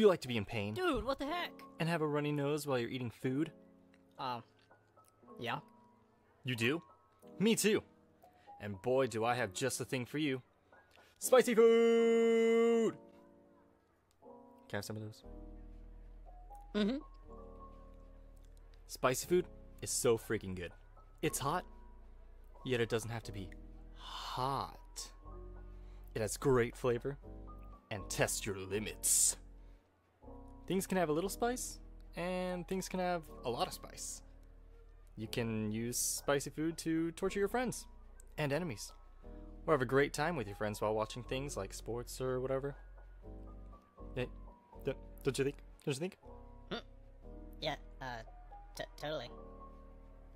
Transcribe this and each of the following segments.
you like to be in pain Dude, what the heck? and have a runny nose while you're eating food? Um, yeah. You do? Me too. And boy, do I have just the thing for you. Spicy food! Can I have some of those? Mm-hmm. Spicy food is so freaking good. It's hot, yet it doesn't have to be hot. It has great flavor and test your limits. Things can have a little spice, and things can have a lot of spice. You can use spicy food to torture your friends and enemies, or have a great time with your friends while watching things like sports or whatever. Eh, don't you think? Don't you think? Yeah, uh, t- totally.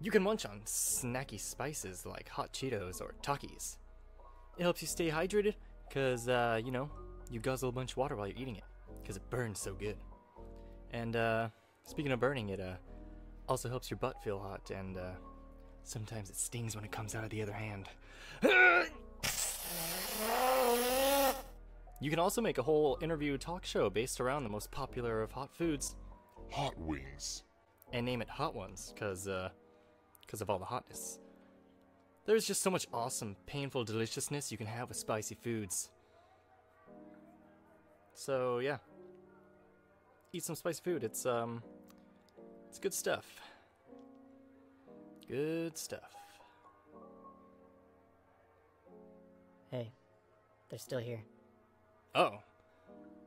You can munch on snacky spices like hot Cheetos or Takis. It helps you stay hydrated because, uh, you know, you guzzle a bunch of water while you're eating it because it burns so good. And, uh, speaking of burning, it, uh, also helps your butt feel hot and, uh, sometimes it stings when it comes out of the other hand. You can also make a whole interview talk show based around the most popular of hot foods Hot wings. and name it Hot Ones, cause uh, cause of all the hotness. There's just so much awesome, painful deliciousness you can have with spicy foods. So yeah, eat some spicy food. It's um, it's good stuff. Good stuff. Hey, they're still here. Oh,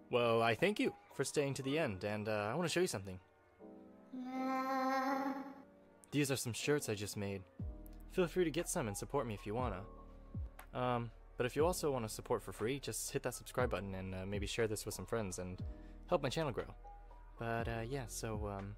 well, I thank you for staying to the end, and uh, I want to show you something. These are some shirts I just made. Feel free to get some and support me if you wanna. Um, but if you also want to support for free, just hit that subscribe button and uh, maybe share this with some friends and help my channel grow. But uh, yeah, so um,